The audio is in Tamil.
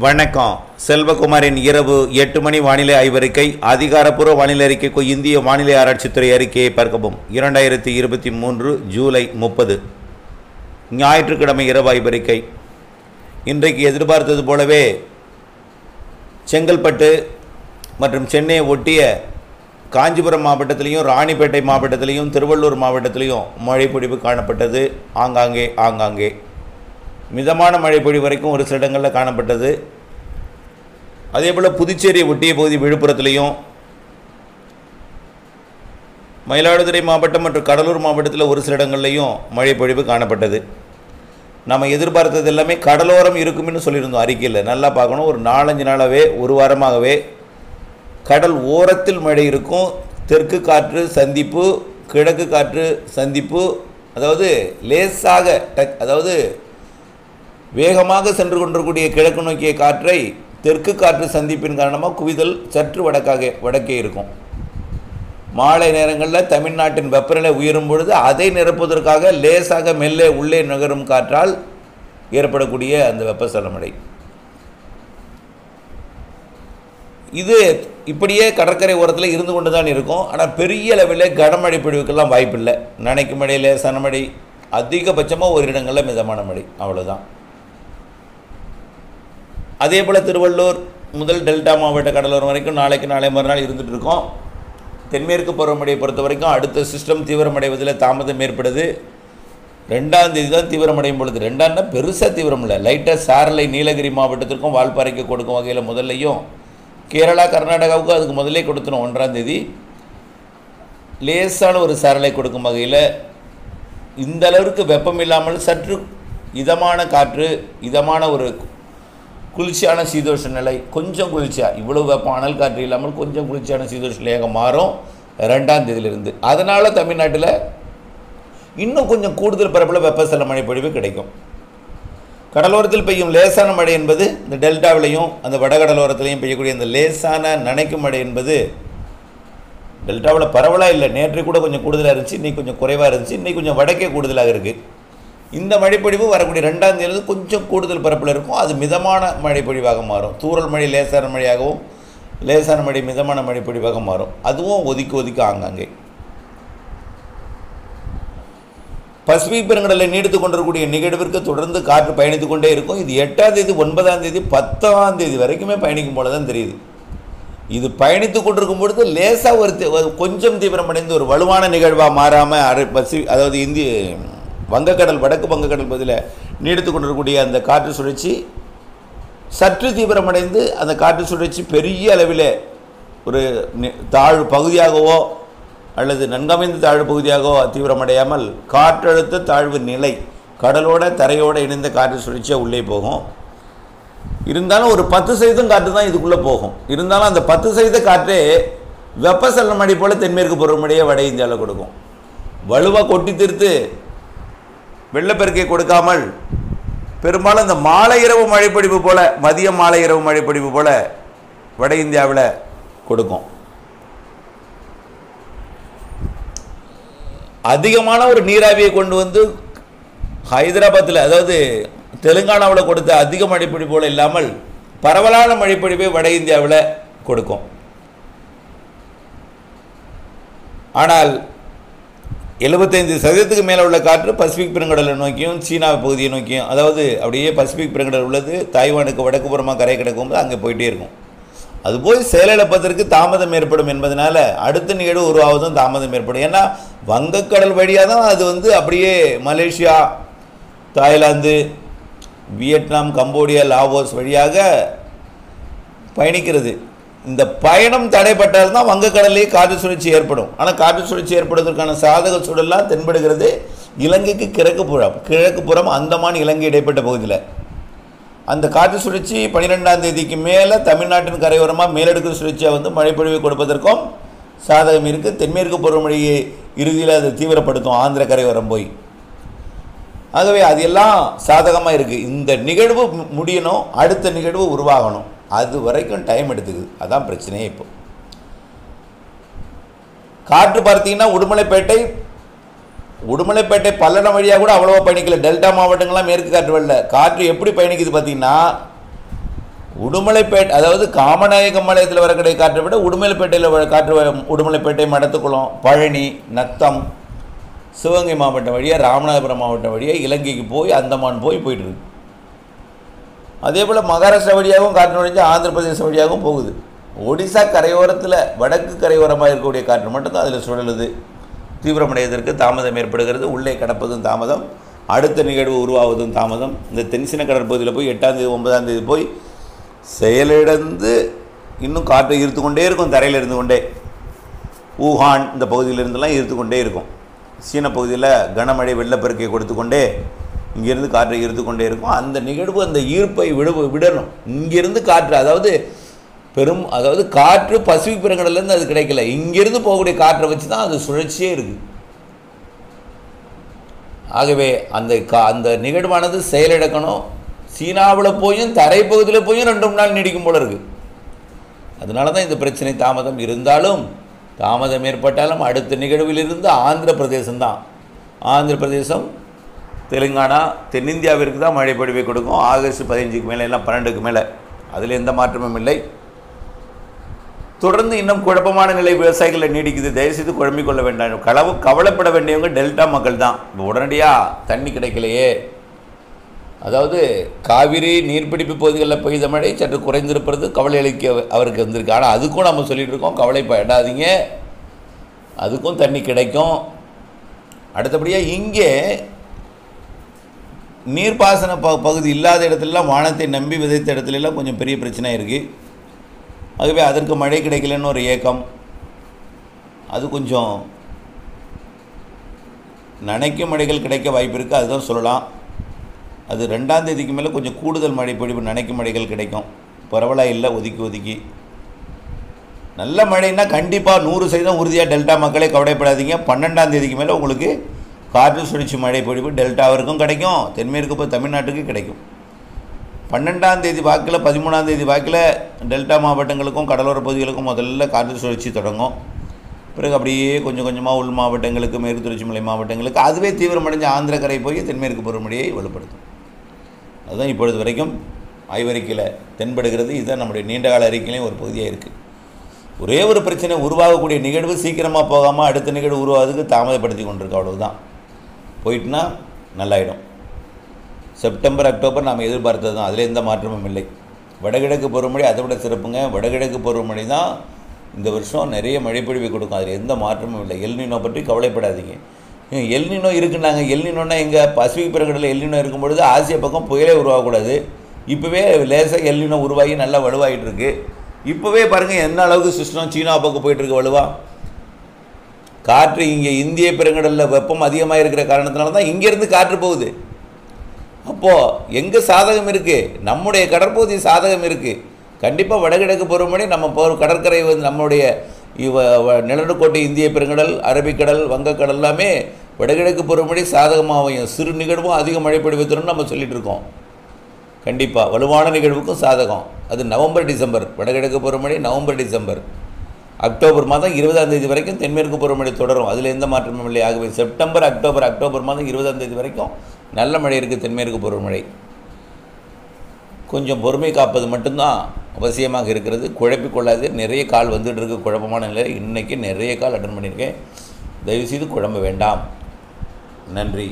வணக்கம். செல்வகுமாரின் இரவு எட்டு மணி வானிலை ஆய்வறிக்கை அதிகாரப்பூர்வ வானிலை அறிக்கைக்கு இந்திய வானிலை ஆராய்ச்சித்துறை அறிக்கையை பார்க்கவும். இரண்டாயிரத்தி இருபத்தி மூன்று ஜூலை முப்பது. ஞாயிற்றுக்கிழமை இரவு ஆய்வறிக்கை. இன்றைக்கு எதிர்பார்த்தது போலவே செங்கல்பட்டு மற்றும் சென்னையை ஒட்டிய காஞ்சிபுரம் மாவட்டத்திலையும் ராணிப்பேட்டை மாவட்டத்திலையும் திருவள்ளூர் மாவட்டத்திலையும் மழை பொழிவு காணப்பட்டது. ஆங்காங்கே ஆங்காங்கே. மிதமான மழை பொழிவு வரைக்கும் ஒரு சில இடங்களில் காணப்பட்டது. அதே போல் புதுச்சேரி ஒட்டிய பகுதி விழுப்புரத்துலேயும் மயிலாடுதுறை மாவட்டம் மற்றும் கடலூர் மாவட்டத்தில் ஒரு சில இடங்கள்லையும் மழை பொழிவு காணப்பட்டது. நம்ம எதிர்பார்த்தது எல்லாமே கடலோரம் இருக்கும்னு சொல்லியிருந்தோம் அறிக்கையில். நல்லா பார்க்கணும் ஒரு நாலஞ்சு நாளாகவே ஒரு வாரமாகவே கடல் ஓரத்தில் மழை இருக்கும். தெற்கு காற்று சந்திப்பு கிழக்கு காற்று சந்திப்பு அதாவது லேசாக டச் அதாவது வேகமாக சென்று கொண்டிருக்கூடிய கிழக்கு நோக்கிய காற்றை தெற்கு காற்று சந்திப்பின் காரணமாக குவிதல் சற்று வடக்காக வடக்கே இருக்கும். மாலை நேரங்களில் தமிழ்நாட்டின் வெப்பநிலை உயரும் பொழுது அதை நிரப்புவதற்காக லேசாக மெல்லே உள்ளே நகரும் காற்றால் ஏற்படக்கூடிய அந்த வெப்பசலமடை இது இப்படியே கடற்கரை ஓரத்தில் இருந்து கொண்டு தான் இருக்கும். ஆனால் பெரிய அளவில் கனமழை பிடிவுக்கெல்லாம் வாய்ப்பில்லை. நனைக்கும் மழை லேசான மழை அதிகபட்சமாக ஒரு இடங்களில் மிதமான மழை. அவ்வளோதான் அதே போல் திருவள்ளூர் முதல் டெல்டா மாவட்ட கடலோரம் வரைக்கும் நாளைக்கு நாளை மறுநாள் இருந்துகிட்டு இருக்கோம். தென்மேற்கு பருவமழையை பொறுத்த வரைக்கும் அடுத்த சிஸ்டம் தீவிரமடைவதில் தாமதம் ஏற்படுது. ரெண்டாம் தேதி தான் தீவிரமடையும் பொழுது. ரெண்டாம்னா பெருசாக தீவிரம் இல்லை. லைட்டாக சாரலை நீலகிரி மாவட்டத்திற்கும் வால்பாறைக்கு கொடுக்கும் வகையில் முதல்லையும் கேரளா கர்நாடகாவுக்கும் அதுக்கு முதல்லே கொடுத்துரும் ஒன்றாம் தேதி. லேசான ஒரு சாரலை கொடுக்கும் வகையில் இந்த அளவிற்கு வெப்பம் இல்லாமல் சற்று இதமான காற்று இதமான ஒரு குளிர்ச்சியான சீதோஷ நிலை கொஞ்சம் குளிர்ச்சியாக இவ்வளோ வெப்பம் அனல் காற்று இல்லாமல் கொஞ்சம் குளிர்ச்சியான சீதோஷ நிலையாக மாறும் ரெண்டாம் தேதியிலிருந்து. அதனால் தமிழ்நாட்டில் இன்னும் கொஞ்சம் கூடுதல் பரப்பில் வெப்பசல மழை பொழிவு கிடைக்கும். கடலோரத்தில் பெய்யும் லேசான மழை என்பது இந்த டெல்டாவிலையும் அந்த வடகடலோரத்திலையும் பெய்யக்கூடிய இந்த லேசான நனைக்கும் மழை என்பது டெல்டாவில் பரவலாக இல்லை. நேற்று கூட கொஞ்சம் கூடுதலாக இருந்துச்சு இன்றைக்கி கொஞ்சம் குறைவாக இருந்துச்சு இன்றைக்கி கொஞ்சம் வடக்கே கூடுதலாக இருக்குது இந்த மழைப்பொழிவு வரக்கூடிய ரெண்டாம் தேதி கொஞ்சம் கூடுதல் பரப்பில் இருக்கும். அது மிதமான மழைப்பொழிவாக மாறும். தூறல் மழை லேசான மழையாகவும் லேசான மழை மிதமான மழைப்பொழிவாக மாறும். அதுவும் ஒதுக்கி ஒதுக்கி ஆங்காங்கே. பசிபிக் பெருங்கடலில் நீடித்து கொண்டிருக்கக்கூடிய நிகழ்விற்கு தொடர்ந்து காற்று பயணித்து கொண்டே இருக்கும். இது எட்டாம் தேதி ஒன்பதாம் தேதி பத்தாம் தேதி வரைக்குமே பயணிக்கும் போல தான் தெரியுது. இது பயணித்து கொண்டிருக்கும் பொழுது லேசாக ஒரு ஒரு கொஞ்சம் தீவிரமடைந்து ஒரு வலுவான நிகழ்வாக மாறாமல் அரை பசி அதாவது இந்திய வங்கக்கடல் வடக்கு வங்கக்கடல் பகுதியில் நீடித்து கொண்டிருக்கக்கூடிய அந்த காற்று சுழற்சி சற்று தீவிரமடைந்து அந்த காற்று சுழற்சி பெரிய அளவில் ஒரு நி- தாழ் பகுதியாகவோ அல்லது நன்கமைந்த தாழ்வு பகுதியாகவோ தீவிரமடையாமல் காற்றழுத்த தாழ்வு நிலை கடலோட தரையோட இணைந்த காற்று சுழற்சியாக உள்ளே போகும். இருந்தாலும் ஒரு பத்து சதவீதம் காற்று தான் இதுக்குள்ளே போகும். இருந்தாலும் அந்த பத்து சதவீத காற்றே வெப்பசலன மழை போல் தென்மேற்கு பருவமழையை வட இந்தியாவில் கொடுக்கும். வலுவாக கொட்டி தீர்த்து வெள்ளப்பெருக்கை கொடுக்காமல் பெரும்பாலும் இந்த மாலை இரவு மழைப்பொழிவு போல் மதிய மாலை இரவு மழைப்பொழிவு போல் வட இந்தியாவில் கொடுக்கும். அதிகமான ஒரு நீராவியை கொண்டு வந்து ஹைதராபாத்தில் அதாவது தெலுங்கானாவில் கொடுத்த அதிக மழைப்பொழிவு போல் இல்லாமல் பரவலான மழைப்பொழிவை வட இந்தியாவில் கொடுக்கும். ஆனால் எழுபத்தைந்து சதவீதத்துக்கு மேலே உள்ள காற்று பசிபிக் பெருங்கடலை நோக்கியும் சீனா பகுதியை நோக்கியும் அதாவது அப்படியே பசிபிக் பெருங்கடல் உள்ளது தாய்வானுக்கு வடக்கு புறமாக கரை கிடக்கும் அங்கே போயிட்டே இருக்கும். அது போய் செயலிழப்பதற்கு தாமதம் ஏற்படும் என்பதனால அடுத்த நிகழ்வு உருவாவதும் தாமதம் ஏற்படும். ஏன்னா வங்கக்கடல் வழியாக தான் அது வந்து அப்படியே Malaysia Thailand Vietnam Cambodia Laos வழியாக பயணிக்கிறது. இந்த பயணம் தடைப்பட்டால் தான் வங்கக்கடல்லே காற்று சுழற்சி ஏற்படும். ஆனால் காற்று சுழற்சி ஏற்படுவதற்கான சாதக சூழல்லாம் தென்படுகிறது. இலங்கைக்கு கிழக்கு புறம் கிழக்கு புறம் அந்தமான் இலங்கை இடைப்பட்ட பகுதியில். அந்த காற்று சுழற்சி பன்னிரெண்டாம் தேதிக்கு மேலே தமிழ்நாட்டின் கரையோரமாக மேலடுக்கு சுழற்சியாக வந்து மழைப்பொழிவை கொடுப்பதற்கும் சாதகம் இருக்குது தென்மேற்கு பருவமழையை இறுதியில் அது தீவிரப்படுத்தும் ஆந்திர கரையோரம் போய். ஆகவே அது எல்லாம் சாதகமாக இருக்குது இந்த நிகழ்வு மு- முடியணும் அடுத்த நிகழ்வு உருவாகணும். அது வரைக்கும் டைம் எடுத்துக்குது அதான் பிரச்சனையே இப்போ. காற்று பார்த்தீங்கன்னா உடுமலைப்பேட்டை உடுமலைப்பேட்டை பல்லடம் வழியாக கூட அவ்வளோவா பயணிக்கல. டெல்டா மாவட்டங்கள்லாம் மேற்கு காற்று வரல. காற்று எப்படி பயணிக்குது பார்த்தீங்கன்னா உடுமலைப்பேட்டை அதாவது காமநாயக்கம்பாளையத்தில் வரக்கூடிய காற்றை விட உடுமலைப்பேட்டையில் வர காற்று உடுமலைப்பேட்டை மடத்துக்குளம் பழனி நத்தம் சிவகங்கை மாவட்டம் வழியாக ராமநாதபுரம் மாவட்டம் வழியாக இலங்கைக்கு போய் அந்தமான் போய் போயிட்டுருக்கு அதே போல் மகாராஷ்டிரா வழியாகவும் காற்று நுழைஞ்சு ஆந்திர பிரதேசம் வழியாகவும் போகுது. ஒடிசா கரையோரத்தில் வடக்கு கரையோரமாக இருக்கக்கூடிய காற்று மட்டும்தான் அதில் சுழலுது. தீவிரமடைவதற்கு தாமதம் ஏற்படுகிறது. உள்ளே கடப்பதும் தாமதம். அடுத்த நிகழ்வு உருவாவதும் தாமதம். இந்த தென்சின கடற்பகுதியில் போய் எட்டாம் தேதி ஒன்பதாம் தேதி போய் செயலிழந்து இன்னும் காற்றை ஈர்த்து கொண்டே இருக்கும் தரையில் இருந்து கொண்டே. ஊஹான் இந்த பகுதியிலிருந்தெல்லாம் ஈர்த்து கொண்டே இருக்கும். சீன பகுதியில் கனமழை வெள்ளப்பெருக்கை கொடுத்து கொண்டே இங்கேருந்து காற்றை ஈர்த்து கொண்டே இருக்கும். அந்த நிகழ்வு அந்த ஈர்ப்பை விட விடணும். இங்கேருந்து காற்று அதாவது பெரும் அதாவது காற்று பசிபிக் பெருங்கடலேருந்து அது கிடைக்கல. இங்கேருந்து போகக்கூடிய காற்றை வச்சு தான் அது சுழற்சியே இருக்குது ஆகவே அந்த கா அந்த நிகழ்வானது செயலிழக்கணும் சீனாவில் போயும் தரைப்பகுதியில் போயும் ரெண்டு மூணு நாள் நீடிக்கும் போல இருக்குது அதனால தான் இந்த பிரச்சனை தாமதம். இருந்தாலும் தாமதம் ஏற்பட்டாலும் அடுத்த நிகழ்விலிருந்து ஆந்திர பிரதேசம்தான் ஆந்திர பிரதேசம் தெலுங்கானா தென்னிந்தியாவிற்கு தான் மழை பொழிவை கொடுக்கும். ஆகஸ்ட் பதினஞ்சுக்கு மேலே எல்லாம் பன்னெண்டுக்கு மேலே. அதில் எந்த மாற்றமும் இல்லை. தொடர்ந்து இன்னும் குழப்பமான நிலை விவசாயிகளில் நீடிக்குது. தயவுசெய்து குழம்பிக்கொள்ள வேண்டாம். களவு கவலைப்பட வேண்டியவங்க டெல்டா மக்கள் தான். இப்போ உடனடியாக தண்ணி கிடைக்கலையே. அதாவது காவிரி நீர்பிடிப்பு பகுதிகளில் பெய்த மழை சற்று குறைந்திருப்பது கவலை அளிக்க அவருக்கு வந்திருக்கு ஆனால் அதுக்கும் நம்ம சொல்லிகிட்டு இருக்கோம். கவலைப்படாதீங்க. அதுக்கும் தண்ணி கிடைக்கும். அடுத்தபடியாக இங்கே நீர்ப்பாசன ப பகுதி இல்லாத இடத்துலலாம் வானத்தை நம்பி விதைத்த இடத்துலலாம் கொஞ்சம் பெரிய பிரச்சனை இருக்குது ஆகவே அதற்கு மழை கிடைக்கலன்னு ஒரு ஏக்கம். அது கொஞ்சம் நனைக்கும் மழைகள் கிடைக்க வாய்ப்பு இருக்குது அதுதான் சொல்லலாம். அது ரெண்டாம் தேதிக்கு மேலே கொஞ்சம் கூடுதல் மழை பொழிவு நனைக்கும் மழைகள் கிடைக்கும். பரவலாக இல்லை ஒதுக்கி ஒதுக்கி. நல்ல மழைன்னா கண்டிப்பாக நூறு சதவீதம் உறுதியாக டெல்டா மக்களே கவலைப்படாதீங்க. பன்னெண்டாம் தேதிக்கு மேலே உங்களுக்கு காற்று சுழற்சி மழை பொழிவு டெல்டாவிற்கும் கிடைக்கும் தென்மேற்கு இப்போ தமிழ்நாட்டுக்கு கிடைக்கும். பன்னெண்டாம் தேதி வாக்கில் பதிமூணாம் தேதி வாக்கில் டெல்டா மாவட்டங்களுக்கும் கடலோர பகுதிகளுக்கும் முதல்ல காற்று சுழற்சி தொடங்கும். பிறகு அப்படியே கொஞ்சம் கொஞ்சமாக உள் மாவட்டங்களுக்கு மேற்கு தொடர்ச்சி மலை மாவட்டங்களுக்கு அதுவே தீவிரமடைஞ்ச ஆந்திரக்கரை போய் தென்மேற்கு பருவமழையை வலுப்படுத்தும். அதுதான் இப்பொழுது வரைக்கும் ஆய்வறிக்கையில் தென்படுகிறது. இதுதான் நம்முடைய நீண்டகால அறிக்கையிலையும் ஒரு பகுதியாக இருக்குது ஒரே ஒரு பிரச்சனை உருவாகக்கூடிய நிகழ்வு சீக்கிரமாக போகாமல் அடுத்த நிகழ்வு உருவாகிறதுக்கு தாமதப்படுத்தி கொண்டிருக்கு. அவ்வளவுதான். போயிட்டுனா நல்லாயிடும். செப்டம்பர் அக்டோபர் நாம் எதிர்பார்த்தது தான். அதில் எந்த மாற்றமும் இல்லை. வடகிழக்கு பருவமழை அதை விட சிறப்புங்க. வடகிழக்கு பருவமழை தான் இந்த வருஷம் நிறைய மழைப்பொழிவை கொடுக்கும். அதில் எந்த மாற்றமும் இல்லை. எல்னினோ பற்றி கவலைப்படாதீங்க. ஏங்க, எல்னினோ இருக்குன்னாங்க. எல்னினோன்னா எங்கள் பசிபிக் பெருங்கடலில் எல்னினோ இருக்கும் பொழுது ஆசிய பக்கம் புயலே உருவாகக்கூடாது. இப்போவே லேசாக எல்னினோ உருவாகி நல்லா வலுவாகிட்டு இருக்கு. இப்போவே பாருங்கள் என்ன அளவுக்கு சிஸ்டம் சீனா பக்கம் போயிட்டுருக்கு வலுவாக வலுவா? காற்று இங்கே இந்திய பெருங்கடலில் வெப்பம் அதிகமாக இருக்கிற காரணத்தினால தான் இங்கேருந்து காற்று போகுது. அப்போது எங்கே சாதகம் இருக்குது நம்முடைய கடற்பகுதி சாதகம் இருக்குது கண்டிப்பாக வடகிழக்கு பருவமழை நம்ம போ கடற்கரை வந்து நம்முடைய இவ வ- நிலநடுக்கோட்டை இந்திய பெருங்கடல் அரபிக்கடல் வங்கக்கடல் எல்லாமே வடகிழக்கு பருவமழை சாதகமாகும் சிறு நிகழ்வும் அதிக மழை பொழிவு நம்ம சொல்லிகிட்டு இருக்கோம். கண்டிப்பாக வலுவான நிகழ்வுக்கும் சாதகம். அது நவம்பர் டிசம்பர். வடகிழக்கு பருவமழை நவம்பர் டிசம்பர். அக்டோபர் மாதம் இருபதாம் தேதி வரைக்கும் தென்மேற்கு பருவமழை தொடரும். அதில் எந்த மாற்றமும் இல்லை. ஆகவே செப்டம்பர் அக்டோபர் அக்டோபர் மாதம் இருபதாம் தேதி வரைக்கும் நல்ல மழை இருக்குது தென்மேற்கு பருவமழை. கொஞ்சம் பொறுமை காப்பது மட்டும்தான் அவசியமாக இருக்கிறது. குழப்பிக்கொள்ளாது நிறைய கால் வந்துட்டு இருக்கு. குழப்பமான நிலை இன்றைக்கி நிறைய கால் அட்டன் பண்ணியிருக்கேன். தயவுசெய்து குழம்ப வேண்டாம். நன்றி.